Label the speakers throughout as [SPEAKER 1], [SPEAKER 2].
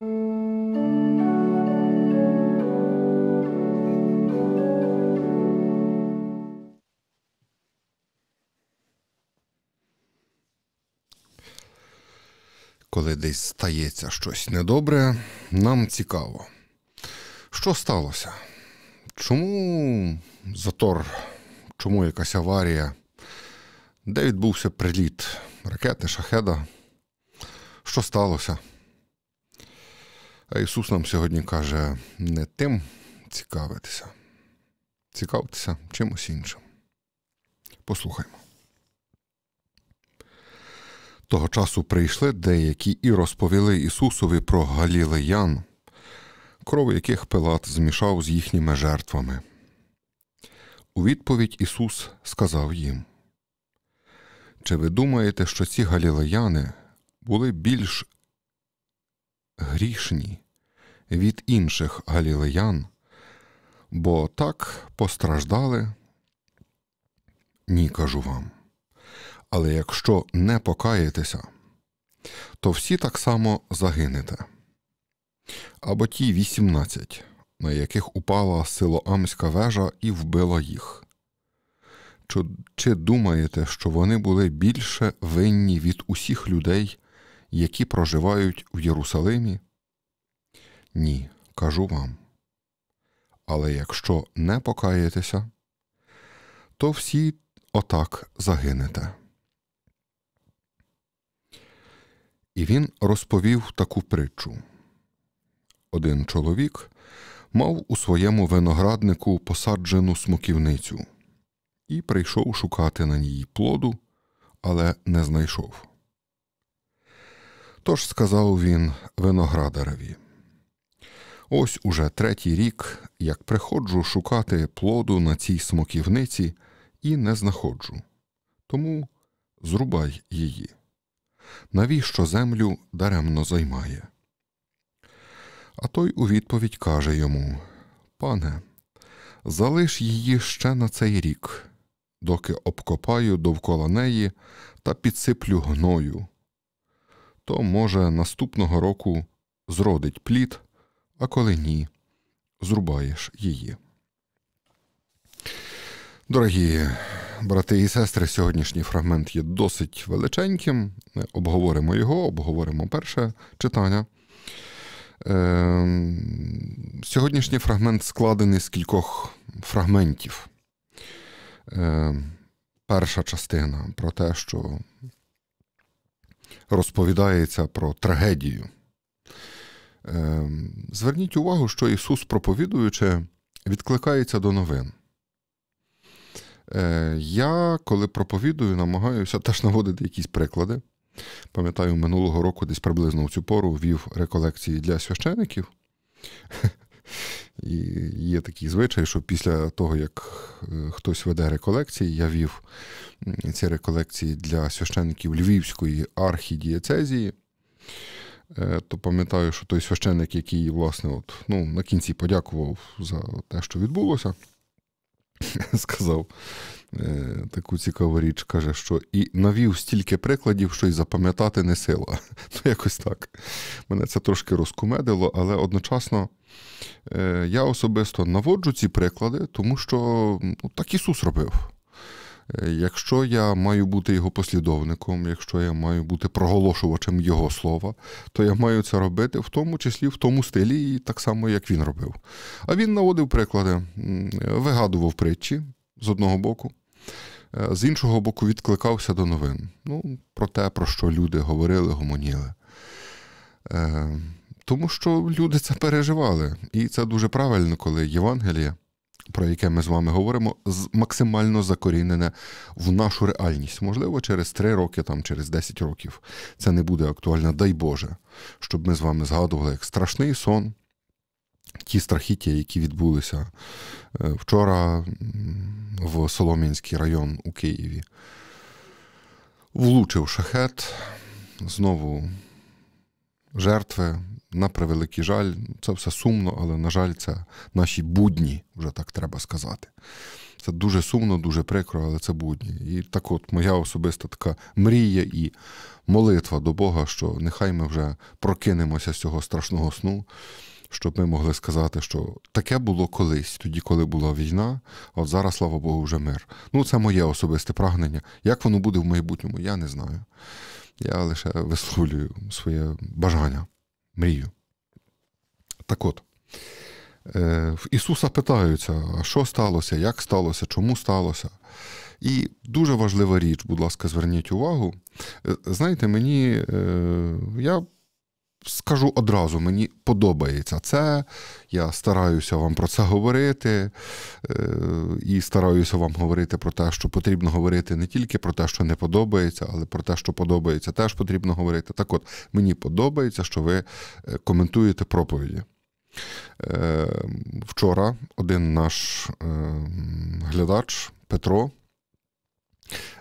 [SPEAKER 1] Коли десь стається щось недобре, нам цікаво. Що сталося? Чому затор? Чому якась аварія? Де відбувся приліт? Ракети, шахеда? Що сталося? А Ісус нам сьогодні каже: не тим цікавитися, цікавитися чимось іншим. Послухаймо. Того часу прийшли деякі і розповіли Ісусові про Галілеян, кров яких Пилат змішав з їхніми жертвами. У відповідь Ісус сказав їм: Чи ви думаєте, що ці галілеяни були більш грішні від інших галілеян, бо так постраждали? Ні, кажу вам. Але якщо не покаєтеся, то всі так само загинете. Або ті 18, на яких упала силоамська вежа і вбила їх. Чи, чи думаєте, що вони були більше винні від усіх людей, які проживають в Єрусалимі? Ні, кажу вам. Але якщо не покаєтеся, то всі отак загинете. І він розповів таку притчу. Один чоловік мав у своєму винограднику посаджену смоківницю і прийшов шукати на ній плоду, але не знайшов. Тож сказав він виноградареві: Ось уже третій рік, як приходжу шукати плоду на цій смоківниці і не знаходжу. Тому зрубай її навіщо землю даремно займає? А той у відповідь каже йому: Пане, залиш її ще на цей рік, доки обкопаю довкола неї та підсиплю гною. То, може, наступного року зродить плід, а коли ні, зрубаєш її. Дорогі брати і сестри, сьогоднішній фрагмент є досить величеньким. Обговоримо його, обговоримо перше читання. Е, Сьогоднішній фрагмент складений з кількох фрагментів. Е, Перша частина про те, що розповідається про трагедію. Е, Зверніть увагу, що Ісус, проповідуючи, відкликається до новин. Е, я, коли проповідую, намагаюся теж наводити якісь приклади. Пам'ятаю, минулого року, десь приблизно в цю пору вів реколекції для священиків. І є такий звичай, що після того, як е, хтось веде реколекції, я вів ці реколекції для священників Львівської архідієцезії. Е, то пам'ятаю, що той священик, який, власне, от, ну, на кінці подякував за те, що відбулося, сказав е, таку цікаву річ, каже, що і навів стільки прикладів, що й запам'ятати не сила. Ну, якось так. Мене це трошки розкумедило, але одночасно е, я особисто наводжу ці приклади, тому що ну, так Ісус робив. Е, якщо я маю бути його послідовником, якщо я маю бути проголошувачем Його слова, то я маю це робити в тому числі в тому стилі, і так само, як він робив. А він наводив приклади, вигадував притчі з одного боку, е, з іншого боку, відкликався до новин. Ну, Про те, про що люди говорили, гомоніли. Е, тому що люди це переживали. І це дуже правильно, коли Євангеліє про яке ми з вами говоримо, максимально закорінене в нашу реальність. Можливо, через 3 роки, там, через 10 років це не буде актуально, дай Боже, щоб ми з вами згадували як страшний сон. Ті страхіття, які відбулися е, вчора в Солом'янський район у Києві, влучив шахет, знову жертви, на превеликий жаль, це все сумно, але, на жаль, це наші будні, вже так треба сказати. Це дуже сумно, дуже прикро, але це будні. І так от моя особиста така мрія і молитва до Бога, що нехай ми вже прокинемося з цього страшного сну, щоб ми могли сказати, що таке було колись, тоді, коли була війна, а от зараз, слава Богу, вже мир. Ну, це моє особисте прагнення. Як воно буде в майбутньому, я не знаю. Я лише висловлюю своє бажання, мрію. Так от. Е, в Ісуса питаються, а що сталося, як сталося, чому сталося. І дуже важлива річ, будь ласка, зверніть увагу. Е, знаєте, мені, е, я скажу одразу, мені подобається це. Я стараюся вам про це говорити, і стараюся вам говорити про те, що потрібно говорити не тільки про те, що не подобається, але про те, що подобається, теж потрібно говорити. Так от, мені подобається, що ви коментуєте проповіді. Е, вчора один наш е, глядач Петро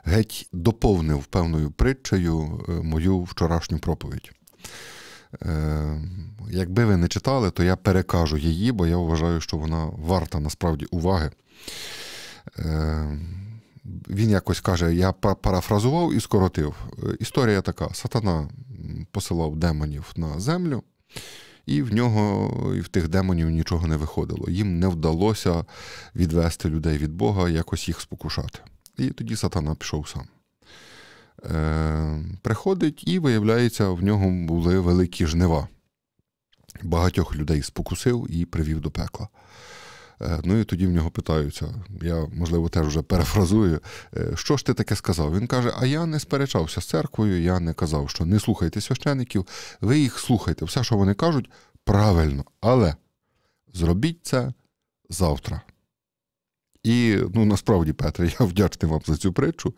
[SPEAKER 1] геть доповнив певною притчею е, мою вчорашню проповідь. Якби ви не читали, то я перекажу її, бо я вважаю, що вона варта насправді уваги. Він якось каже: я парафразував і скоротив. Історія така: Сатана посилав демонів на землю і в нього і в тих демонів нічого не виходило. Їм не вдалося відвести людей від Бога, якось їх спокушати. І тоді сатана пішов сам. Е, Приходить і, виявляється, в нього були великі жнива. Багатьох людей спокусив і привів до пекла. Е, ну і тоді в нього питаються, я, можливо, теж вже перефразую, е, що ж ти таке сказав? Він каже: А я не сперечався з церквою, я не казав, що не слухайте священиків, ви їх слухайте. Все, що вони кажуть, правильно. Але зробіть це завтра. І ну, насправді, Петре, я вдячний вам за цю притчу,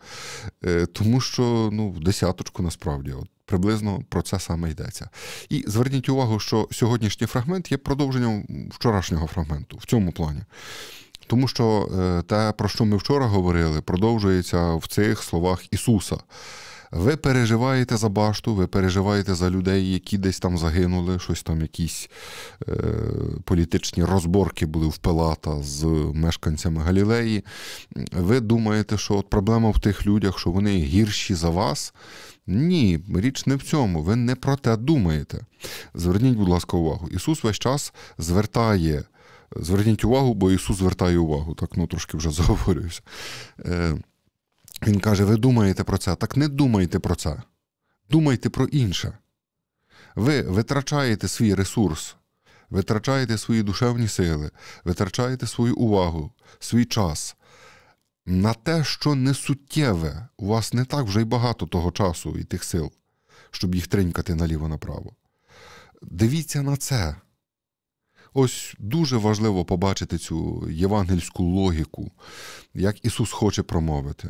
[SPEAKER 1] е, тому що ну, в десяточку насправді от, приблизно про це саме йдеться. І зверніть увагу, що сьогоднішній фрагмент є продовженням вчорашнього фрагменту в цьому плані. Тому що е, те, про що ми вчора говорили, продовжується в цих словах Ісуса. Ви переживаєте за башту, ви переживаєте за людей, які десь там загинули, щось там, якісь е, політичні розборки були в Пилата з мешканцями Галілеї. Ви думаєте, що от проблема в тих людях, що вони гірші за вас. Ні, річ не в цьому. Ви не про те думаєте. Зверніть, будь ласка, увагу. Ісус весь час звертає. Зверніть увагу, бо Ісус звертає увагу. Так, ну трошки вже заговорююся. Е, він каже: ви думаєте про це? Так не думайте про це. Думайте про інше. Ви витрачаєте свій ресурс, витрачаєте свої душевні сили, витрачаєте свою увагу, свій час на те, що не суттєве. У вас не так вже й багато того часу і тих сил, щоб їх тринькати наліво-направо. Дивіться на це. Ось дуже важливо побачити цю євангельську логіку, як Ісус хоче промовити.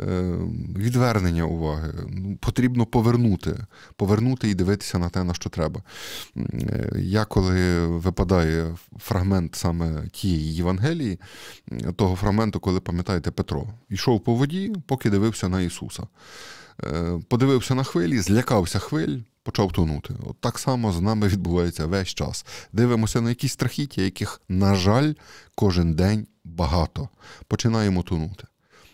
[SPEAKER 1] Е, відвернення уваги. Ну, потрібно повернути, повернути і дивитися на те, на що треба. Е, я коли випадає фрагмент саме тієї Євангелії, того фрагменту, коли пам'ятаєте, Петро йшов по воді, поки дивився на Ісуса. Е, подивився на хвилі, злякався хвиль почав тонути. От так само з нами відбувається весь час. Дивимося на якісь страхіття, яких, на жаль, кожен день багато. Починаємо тонути.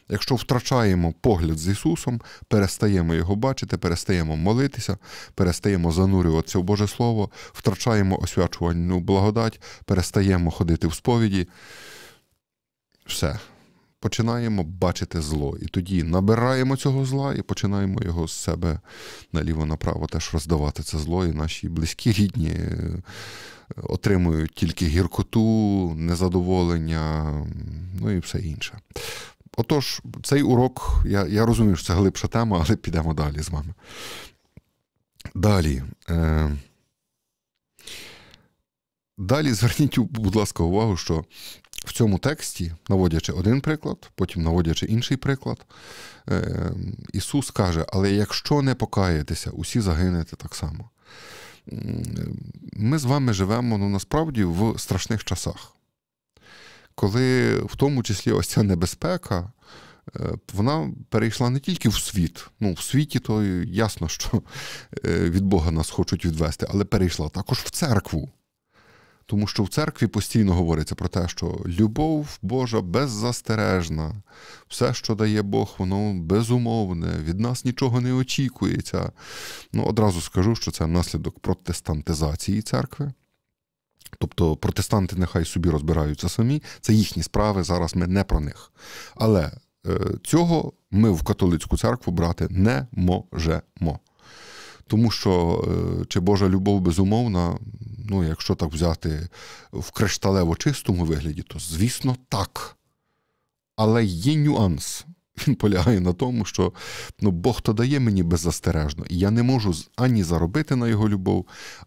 [SPEAKER 1] Якщо втрачаємо погляд з Ісусом, перестаємо його бачити, перестаємо молитися, перестаємо занурюватися в Боже Слово, втрачаємо освячувальну благодать, перестаємо ходити в сповіді. Все починаємо бачити зло. І тоді набираємо цього зла і починаємо його з себе наліво-направо теж роздавати це зло, і наші близькі рідні е, отримують тільки гіркоту, незадоволення, ну і все інше. Отож, цей урок, я я розумію, що це глибша тема, але підемо далі з вами. Далі. Е, Далі зверніть, будь ласка, увагу, що в цьому тексті, наводячи один приклад, потім наводячи інший приклад, е, Ісус каже: Але якщо не покаєтеся, усі загинете так само. Ми з вами живемо ну, насправді в страшних часах, коли в тому числі ось ця небезпека. Е, вона перейшла не тільки в світ. Ну, в світі то ясно, що е, від Бога нас хочуть відвести, але перейшла також в церкву. Тому що в церкві постійно говориться про те, що любов Божа беззастережна, все, що дає Бог, воно безумовне, від нас нічого не очікується. Ну, Одразу скажу, що це наслідок протестантизації церкви. Тобто протестанти нехай собі розбираються самі, це їхні справи, зараз ми не про них. Але е, цього ми в католицьку церкву брати не можемо. Тому що е, чи Божа любов безумовна, ну, якщо так взяти в кришталево чистому вигляді, то звісно так. Але є нюанс. Він полягає на тому, що ну, Бог то дає мені беззастережно, і я не можу ані заробити на його любов,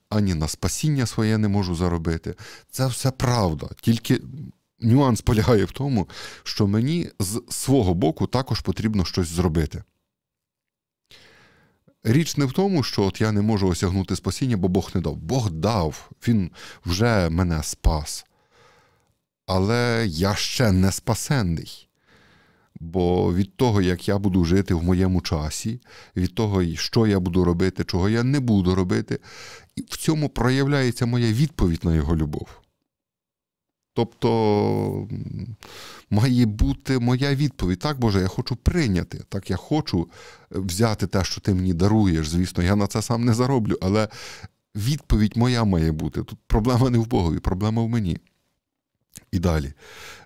[SPEAKER 1] ані на спасіння своє не можу заробити. Це все правда. Тільки нюанс полягає в тому, що мені з свого боку також потрібно щось зробити. Річ не в тому, що от я не можу осягнути спасіння, бо Бог не дав. Бог дав, Він вже мене спас. Але я ще не спасенний. Бо від того, як я буду жити в моєму часі, від того, що я буду робити, чого я не буду робити, в цьому проявляється моя відповідь на його любов. Тобто має бути моя відповідь. Так, Боже, я хочу прийняти. Так, я хочу взяти те, що ти мені даруєш. Звісно, я на це сам не зароблю, але відповідь моя має бути. Тут проблема не в Богові, проблема в мені. І далі.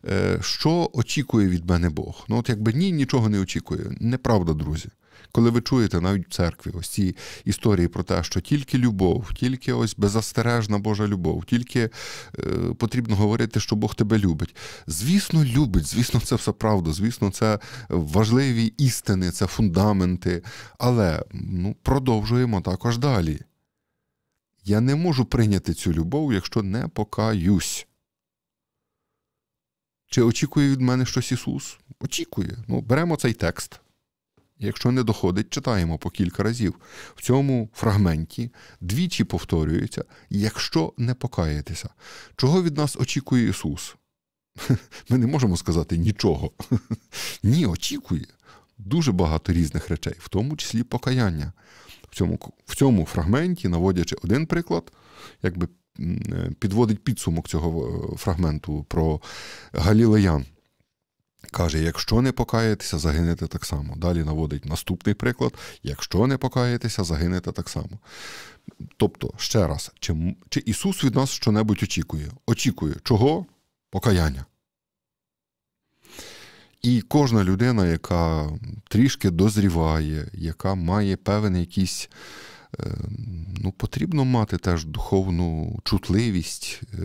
[SPEAKER 1] Е, що очікує від мене Бог? Ну, от якби ні, нічого не очікує. Неправда, друзі. Коли ви чуєте навіть в церкві ось ці історії про те, що тільки любов, тільки ось беззастережна Божа любов, тільки е, потрібно говорити, що Бог тебе любить. Звісно, любить, звісно, це все правда, звісно, це важливі істини, це фундаменти. Але ну, продовжуємо також далі. Я не можу прийняти цю любов, якщо не покаюсь. Чи очікує від мене щось Ісус? Очікує. Ну, Беремо цей текст. Якщо не доходить, читаємо по кілька разів. В цьому фрагменті двічі повторюється, якщо не покаєтеся. Чого від нас очікує Ісус? Ми не можемо сказати нічого. Ні, очікує. Дуже багато різних речей, в тому числі покаяння. В цьому в цьому фрагменті, наводячи один приклад, якби підводить підсумок цього е, фрагменту про Галілеян. Каже, якщо не покаєтеся, загинете так само. Далі наводить наступний приклад: якщо не покаєтеся, загинете так само. Тобто, ще раз, чи чи Ісус від нас щонебудь очікує? Очікує чого? Покаяння. І кожна людина, яка трішки дозріває, яка має певний якийсь ну, потрібно мати теж духовну чутливість е,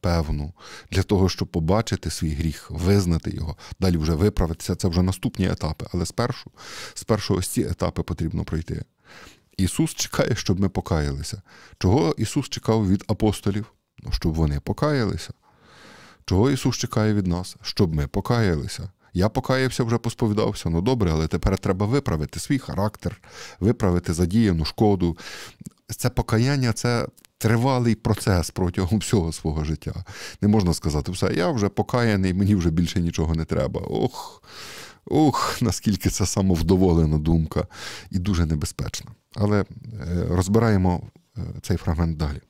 [SPEAKER 1] певну для того, щоб побачити свій гріх, визнати його, далі вже виправитися. Це вже наступні етапи. Але спершу, спершу ось ці етапи потрібно пройти. Ісус чекає, щоб ми покаялися. Чого Ісус чекав від апостолів? Ну, Щоб вони покаялися. Чого Ісус чекає від нас? Щоб ми покаялися. Я покаявся, вже посповідався. Ну добре, але тепер треба виправити свій характер, виправити задіяну шкоду. Це покаяння, це. Тривалий процес протягом всього свого життя. Не можна сказати, все, я вже покаяний, мені вже більше нічого не треба. Ох, ох, наскільки це самовдоволена думка і дуже небезпечна. Але е, розбираємо е, цей фрагмент далі.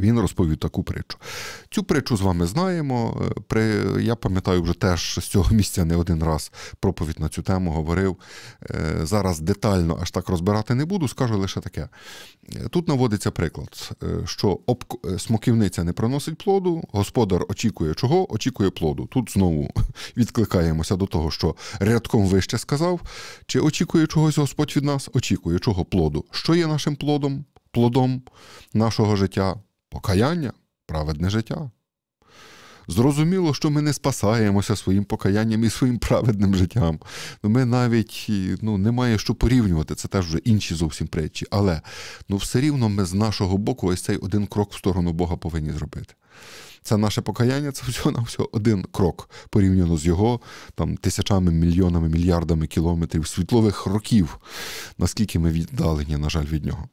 [SPEAKER 1] Він розповів таку притчу. Цю притчу з вами знаємо. Е, Я пам'ятаю вже теж з цього місця не один раз проповідь на цю тему говорив. Е, зараз детально аж так розбирати не буду, скажу лише таке. Е, тут наводиться приклад, що смоківниця не приносить плоду, господар очікує чого? Очікує плоду. Тут знову відкликаємося до того, що рядком вище сказав. Чи очікує чогось Господь від нас? Очікує чого плоду. Що є нашим плодом? Плодом нашого життя покаяння, праведне життя. Зрозуміло, що ми не спасаємося своїм покаянням і своїм праведним життям. Ну, Ми навіть ну, немає що порівнювати, це теж вже інші зовсім притчі. Але ну, все рівно ми з нашого боку ось цей один крок в сторону Бога повинні зробити. Це наше покаяння, це всього на всього один крок порівняно з його там тисячами, мільйонами, мільярдами кілометрів світлових років, наскільки ми віддалені, на жаль, від нього.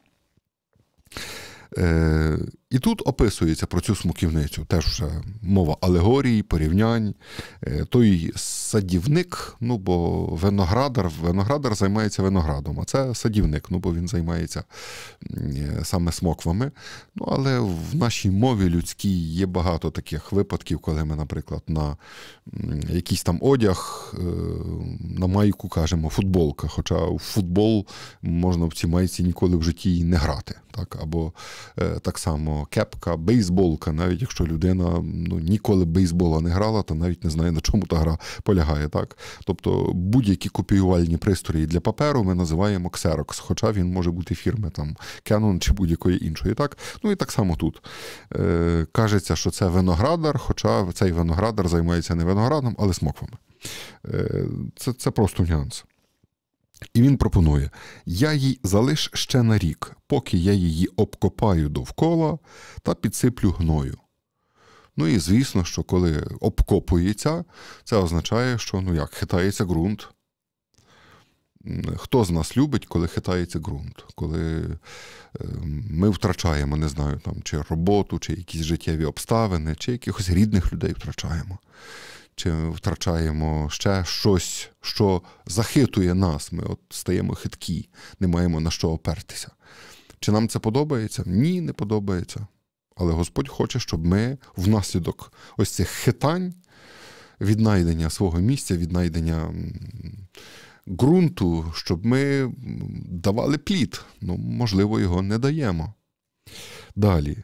[SPEAKER 1] Е, І тут описується про цю смоківницю. Теж вже мова алегорії, порівнянь. Е, той садівник, ну бо виноградар, виноградар займається виноградом, а це садівник, ну бо він займається е, саме смоквами. Ну, Але в нашій мові людській є багато таких випадків, коли ми, наприклад, на якийсь там одяг, е, на майку кажемо футболка. Хоча в футбол можна в цій майці ніколи в житті не грати. Так? Або так само кепка, бейсболка, навіть якщо людина ну, ніколи бейсбола не грала, то навіть не знає, на чому та гра полягає. Так? Тобто будь-які копіювальні пристрої для паперу ми називаємо Xerox, хоча він може бути фірми там Canon чи будь-якої іншої. Так? Ну і так само тут. Е, Кажеться, що це виноградар, хоча цей виноградар займається не виноградом, але смоквами. Е, Це, Це просто нюанс. І він пропонує: я їй залиш ще на рік, поки я її обкопаю довкола та підсиплю гною. Ну і звісно, що коли обкопується, це означає, що ну як, хитається ґрунт. Хто з нас любить, коли хитається ґрунт, коли ем, ми втрачаємо, не знаю, там, чи роботу, чи якісь життєві обставини, чи якихось рідних людей втрачаємо чи втрачаємо ще щось, що захитує нас. Ми от стаємо хиткі, не маємо на що опертися. Чи нам це подобається? Ні, не подобається. Але Господь хоче, щоб ми внаслідок ось цих хитань, віднайдення свого місця, віднайдення ґрунту, щоб ми давали плід. Ну, можливо, його не даємо. Далі,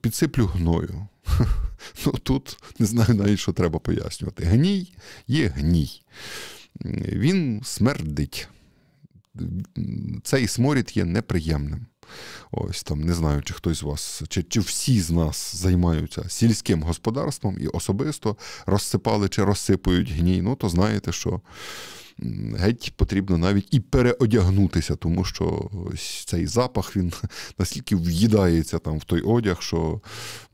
[SPEAKER 1] підсиплю гною. Ну, Тут не знаю навіть, що треба пояснювати. Гній є гній. Він смердить. Цей сморід є неприємним. Ось там не знаю, чи хтось з вас, чи чи всі з нас займаються сільським господарством і особисто розсипали чи розсипують гній. Ну, то знаєте, що геть потрібно навіть і переодягнутися, тому що цей запах він настільки в'їдається там в той одяг, що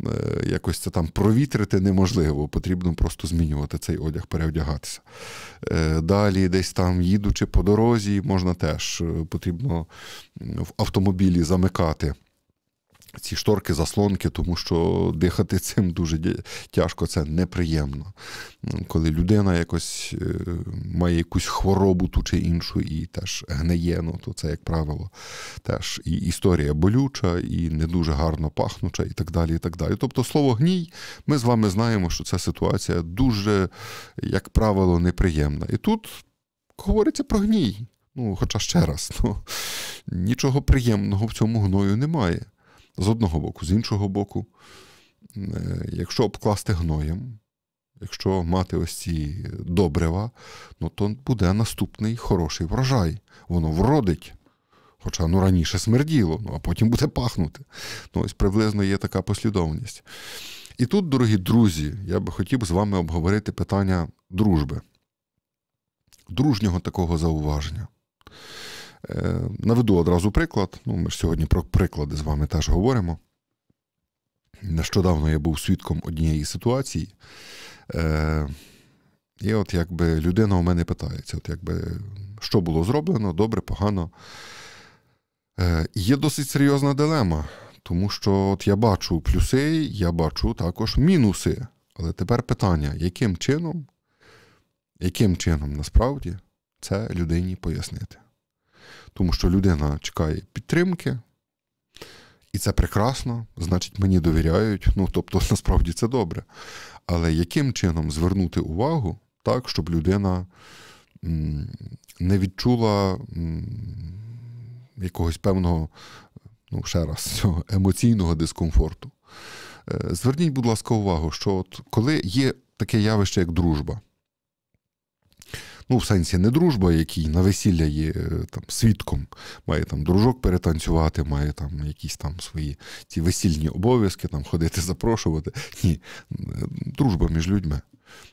[SPEAKER 1] е, якось це там провітрити неможливо. Потрібно просто змінювати цей одяг, переодягатися. Е, далі, десь там, їдучи по дорозі, можна теж е, потрібно в автомобілі замикати ці шторки, заслонки, тому що дихати цим дуже тяжко, це неприємно. Коли людина якось е, має якусь хворобу ту чи іншу і теж гниє, ну, то це, як правило, теж і історія болюча, і не дуже гарно пахнуча, і так далі. і так далі. Тобто, слово гній, ми з вами знаємо, що ця ситуація дуже, як правило, неприємна. І тут говориться про гній. Ну, Хоча ще раз, ну, нічого приємного в цьому гною немає з одного боку, з іншого боку, е, якщо обкласти гноєм, якщо мати ось ці добрива, ну то буде наступний хороший врожай. Воно вродить. Хоча ну, раніше смерділо, ну, а потім буде пахнути. Ну, Ось приблизно є така послідовність. І тут, дорогі друзі, я би хотів з вами обговорити питання дружби, дружнього такого зауваження. Е, наведу одразу приклад. Ну, Ми ж сьогодні про приклади з вами теж говоримо. Нещодавно я був свідком однієї ситуації. Е, І от якби людина у мене питається, от якби, що було зроблено, добре, погано. Е, Є досить серйозна дилема, тому що от я бачу плюси, я бачу також мінуси. Але тепер питання, яким чином, яким чином насправді це людині пояснити? Тому що людина чекає підтримки, і це прекрасно, значить, мені довіряють. Ну, тобто, насправді це добре. Але яким чином звернути увагу так, щоб людина не відчула якогось певного, ну, ще раз, цього емоційного дискомфорту? Е, зверніть, будь ласка, увагу, що от коли є таке явище, як дружба, ну, в сенсі не дружба, який на весілля є е, там свідком, має там дружок перетанцювати, має там якісь там свої ці весільні обов'язки, там ходити, запрошувати. Ні, дружба між людьми.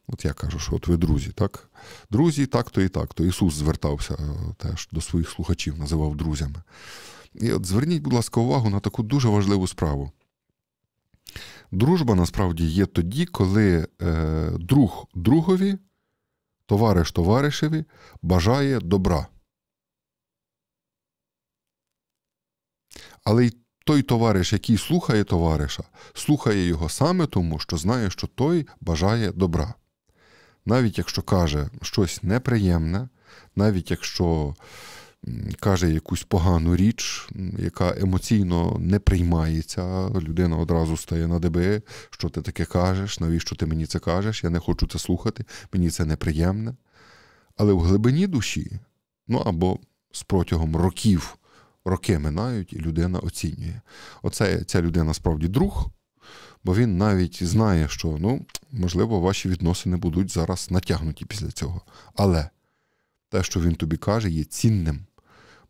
[SPEAKER 1] От я кажу, що от ви друзі, так? Друзі, так-то і так. То Ісус звертався е, теж до своїх слухачів, називав друзями. І от зверніть, будь ласка, увагу на таку дуже важливу справу. Дружба насправді є тоді, коли е, друг другові товариш товаришеві бажає добра. Але й той товариш, який слухає товариша, слухає його саме тому, що знає, що той бажає добра. Навіть якщо каже щось неприємне, навіть якщо каже якусь погану річ, яка емоційно не приймається, людина одразу стає на деби, що ти таке кажеш, навіщо ти мені це кажеш? Я не хочу це слухати, мені це неприємне. Але в глибині душі, ну або з протягом років роки минають, і людина оцінює. Оце ця людина справді друг, бо він навіть знає, що ну, можливо, ваші відносини будуть зараз натягнуті після цього. Але те, що він тобі каже, є цінним,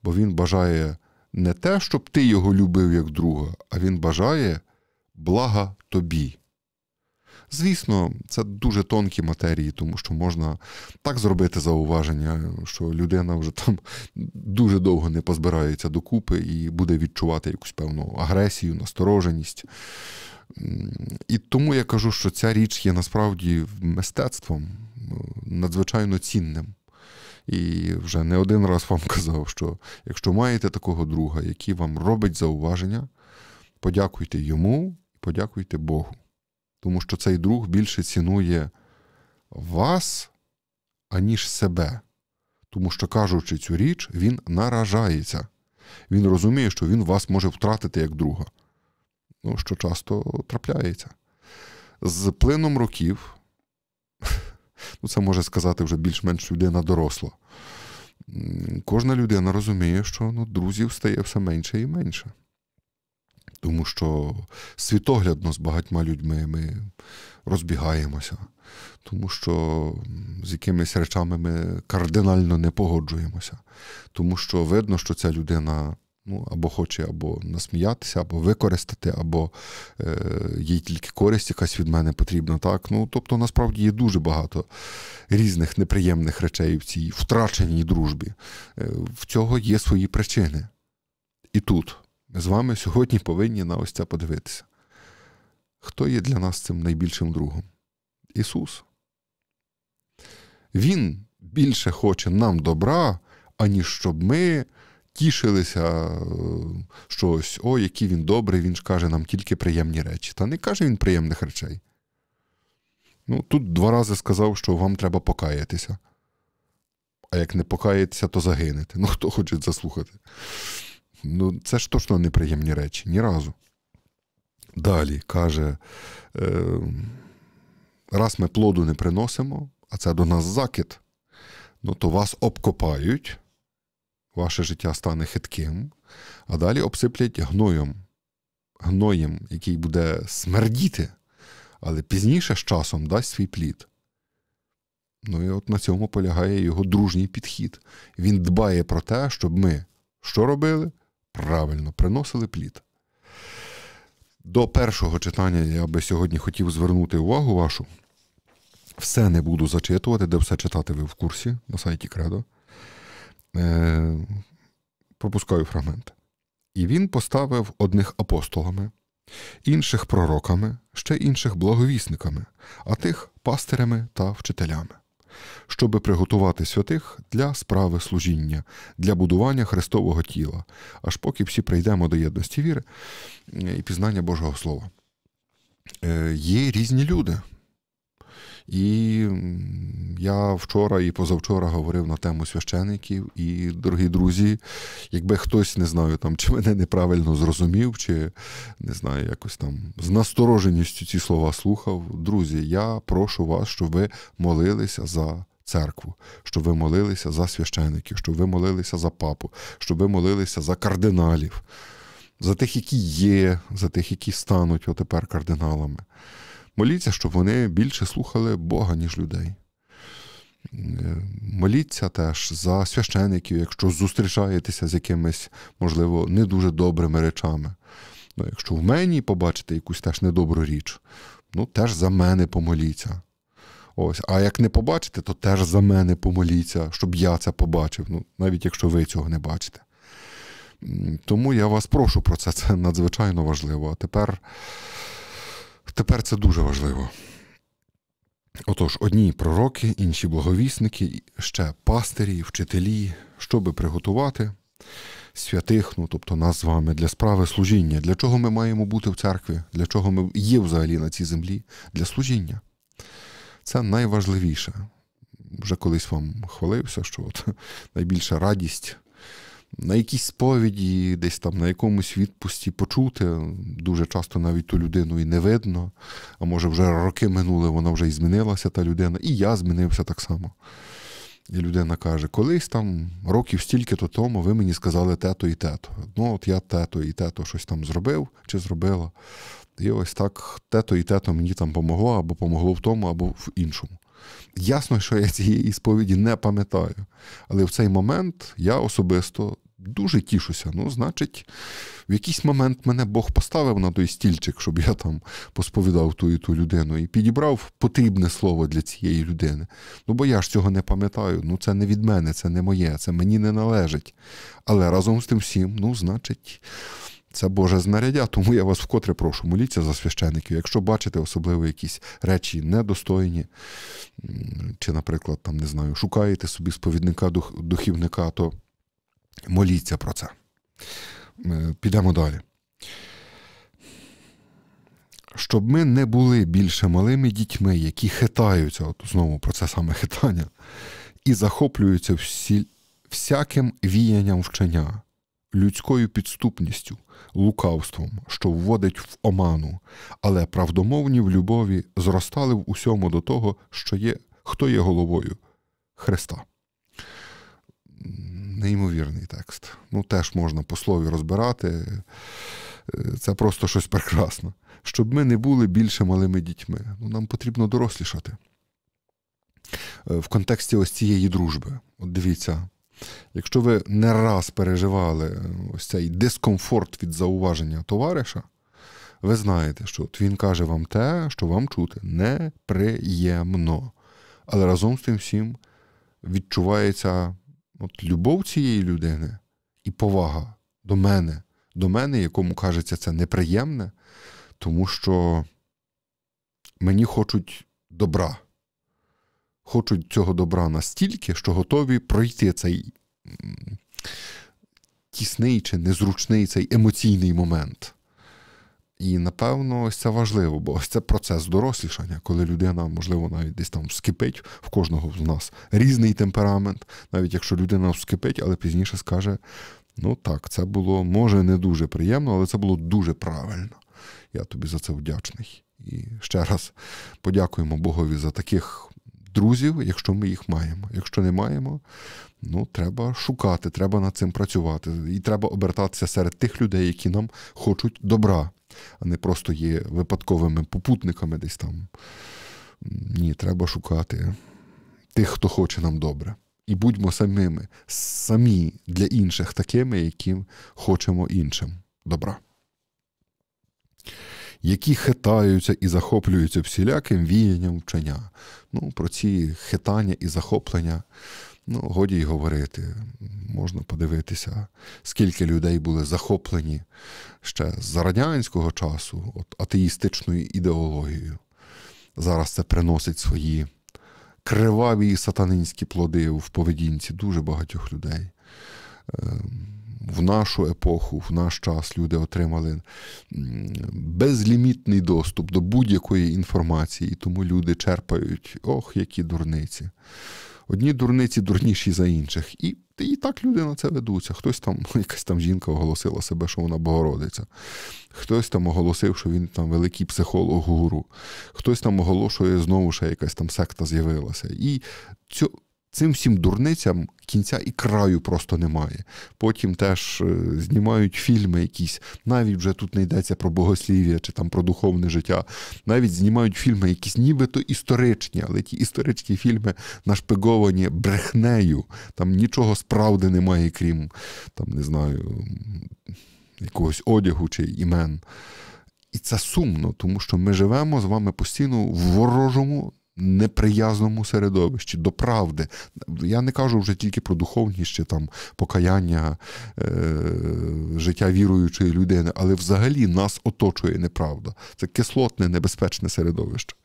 [SPEAKER 1] бо він бажає не те, щоб ти його любив як друга, а він бажає блага тобі. Звісно, це дуже тонкі матерії, тому що можна так зробити зауваження, що людина вже там дуже довго не позбирається докупи і буде відчувати якусь певну агресію, настороженість. І тому я кажу, що ця річ є насправді мистецтвом надзвичайно цінним. І вже не один раз вам казав, що якщо маєте такого друга, який вам робить зауваження, подякуйте йому і подякуйте Богу тому що цей друг більше цінує вас, аніж себе. Тому що, кажучи цю річ, він наражається. Він розуміє, що він вас може втратити як друга. Ну, що часто трапляється. З плином років, це може сказати вже більш-менш людина доросла. Кожна людина розуміє, що ну, друзів стає все менше і менше тому що світоглядно з багатьма людьми ми розбігаємося, тому що з якимись речами ми кардинально не погоджуємося, тому що видно, що ця людина. Ну, або хоче або насміятися, або використати, або е, їй тільки користь якась від мене потрібна. Так? Ну, Тобто, насправді є дуже багато різних неприємних речей в цій втраченій дружбі. Е, в цього є свої причини. І тут ми з вами сьогодні повинні на ось це подивитися. Хто є для нас цим найбільшим другом? Ісус. Він більше хоче нам добра, аніж щоб ми тішилися е, щось, о, який він добрий, він ж каже нам тільки приємні речі. Та не каже він приємних речей. Ну, Тут два рази сказав, що вам треба покаятися. А як не покаєтеся, то загинете. Ну, хто хоче заслухати? Ну, це ж точно неприємні речі, ні разу. Далі каже: е, раз ми плоду не приносимо, а це до нас закид, ну то вас обкопають, ваше життя стане хитким, а далі обсиплять гноєм, гноєм, який буде смердіти, але пізніше з часом дасть свій плід. Ну і от на цьому полягає його дружній підхід. Він дбає про те, щоб ми що робили? правильно приносили плід. До першого читання я би сьогодні хотів звернути увагу вашу. Все не буду зачитувати, де все читати ви в курсі на сайті Кредо. Е, Пропускаю фрагмент. І він поставив одних апостолами, інших пророками, ще інших благовісниками, а тих пастирями та вчителями щоби приготувати святих для справи служіння, для будування Христового тіла, аж поки всі прийдемо до єдності віри і пізнання Божого Слова. Е, є різні люди. І я вчора і позавчора говорив на тему священиків. І, дорогі друзі, якби хтось не знаю, там, чи мене неправильно зрозумів, чи не знаю, якось там з настороженістю ці слова слухав. Друзі, я прошу вас, щоб ви молилися за церкву, щоб ви молилися за священиків, щоб ви молилися за папу, щоб ви молилися за кардиналів, за тих, які є, за тих, які стануть отепер кардиналами. Моліться, щоб вони більше слухали Бога, ніж людей. Е, моліться теж за священиків, якщо зустрічаєтеся з якимись, можливо, не дуже добрими речами. Ну, Якщо в мені побачите якусь теж недобру річ, ну теж за мене помоліться. Ось. А як не побачите, то теж за мене помоліться, щоб я це побачив, ну, навіть якщо ви цього не бачите. Тому я вас прошу про це, це надзвичайно важливо. А тепер. Тепер це дуже важливо. Отож, одні пророки, інші благовісники, ще пастирі, вчителі, щоби приготувати святих, ну тобто нас з вами для справи служіння. Для чого ми маємо бути в церкві? Для чого ми є взагалі на цій землі? Для служіння. Це найважливіше. Вже колись вам хвалився, що от найбільша радість на якійсь сповіді, десь там на якомусь відпусті почути. Дуже часто навіть ту людину і не видно. А може, вже роки минули, вона вже і змінилася, та людина, і я змінився так само. І людина каже: колись там років стільки-то тому ви мені сказали тето і тето. Ну, от я тето і тето щось там зробив чи зробила. І ось так тето і тето мені там помогло, або помогло в тому, або в іншому. Ясно, що я цієї сповіді не пам'ятаю. Але в цей момент я особисто дуже тішуся. Ну, значить, в якийсь момент мене Бог поставив на той стільчик, щоб я там посповідав ту і ту людину, і підібрав потрібне слово для цієї людини. Ну, бо я ж цього не пам'ятаю. Ну, це не від мене, це не моє, це мені не належить. Але разом з тим всім, ну, значить. Це Боже знаряддя, тому я вас вкотре прошу, моліться за священиків. Якщо бачите особливо якісь речі недостойні, чи, наприклад, там не знаю, шукаєте собі сповідника духівника, то моліться про це. Підемо далі. Щоб ми не були більше малими дітьми, які хитаються, от знову про це саме хитання, і захоплюються всі, всяким віянням вчення, людською підступністю, лукавством, що вводить в оману, але правдомовні в любові зростали в усьому до того, що є, хто є головою Христа. Неймовірний текст. Ну, теж можна по слові розбирати. Це просто щось прекрасне. Щоб ми не були більше малими дітьми. Ну, Нам потрібно дорослішати. В контексті ось цієї дружби. От дивіться, Якщо ви не раз переживали е, ось цей дискомфорт від зауваження товариша, ви знаєте, що от він каже вам те, що вам чути неприємно. Але разом з тим всім відчувається от любов цієї людини і повага до мене, до мене, якому кажеться це неприємне, тому що мені хочуть добра хочуть цього добра настільки, що готові пройти цей тісний чи незручний цей емоційний момент. І, напевно, ось це важливо, бо ось це процес дорослішання, коли людина, можливо, навіть десь там скипить в кожного з нас різний темперамент, навіть якщо людина вскипить, але пізніше скаже: ну так, це було може не дуже приємно, але це було дуже правильно. Я тобі за це вдячний. І ще раз подякуємо Богові за таких друзів, якщо ми їх маємо. Якщо не маємо, ну треба шукати, треба над цим працювати. І треба обертатися серед тих людей, які нам хочуть добра, а не просто є випадковими попутниками десь там. Ні, треба шукати тих, хто хоче нам добре. І будьмо самими, самі для інших такими, яким хочемо іншим добра які хитаються і захоплюються всіляким віянням вчення. Ну, Про ці хитання і захоплення, ну, годі й говорити. Можна подивитися, скільки людей були захоплені ще з радянського часу от, атеїстичною ідеологією. Зараз це приносить свої криваві сатанинські плоди в поведінці дуже багатьох людей. В нашу епоху, в наш час люди отримали безлімітний доступ до будь-якої інформації, і тому люди черпають, ох, які дурниці. Одні дурниці дурніші за інших. І і так люди на це ведуться. Хтось там, якась там жінка оголосила себе, що вона Богородиця. Хтось там оголосив, що він там великий психолог гуру. Хтось там оголошує знову ще якась там секта з'явилася. І цю, цим всім дурницям кінця і краю просто немає. Потім теж е, знімають фільми якісь, навіть вже тут не йдеться про богослів'я чи там про духовне життя. Навіть знімають фільми, якісь нібито історичні, але ті історичні фільми нашпиговані брехнею. Там нічого справди немає, крім там, не знаю, якогось одягу чи імен. І це сумно, тому що ми живемо з вами постійно в ворожому неприязному середовищі, до правди. Я не кажу вже тільки про духовність чи там покаяння е, життя віруючої людини, але взагалі нас оточує неправда. Це кислотне, небезпечне середовище.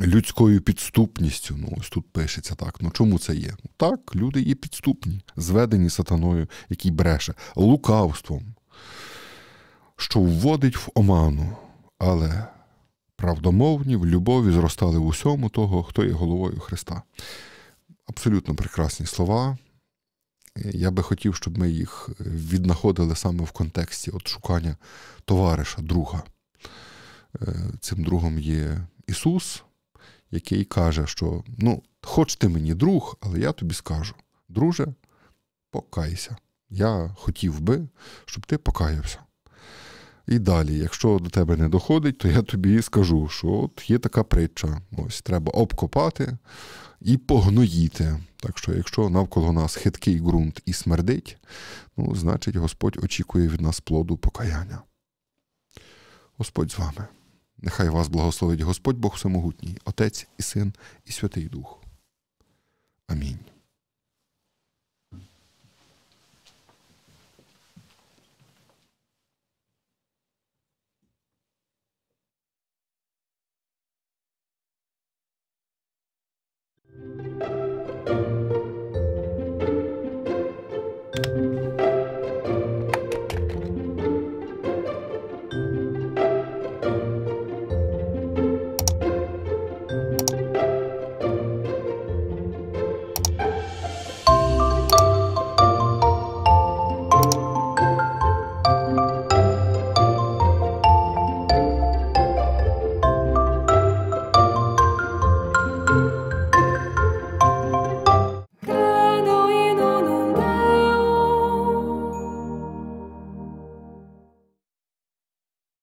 [SPEAKER 1] людською підступністю. Ну, ось тут пишеться так. Ну чому це є? Так, люди є підступні, зведені сатаною, який бреше, лукавством, що вводить в оману, але правдомовні в любові зростали в усьому того, хто є головою Христа. Абсолютно прекрасні слова. Я би хотів, щоб ми їх віднаходили саме в контексті от шукання товариша, друга. Е, цим другом є Ісус, який каже, що ну, хоч ти мені друг, але я тобі скажу, друже, покайся. Я хотів би, щоб ти покаявся. І далі, якщо до тебе не доходить, то я тобі скажу, що от є така притча. Ось треба обкопати і погноїти. Так що, якщо навколо нас хиткий ґрунт і смердить, ну, значить Господь очікує від нас плоду покаяння. Господь з вами. Нехай вас благословить Господь Бог Всемогутній, Отець і Син, і Святий Дух. Амінь.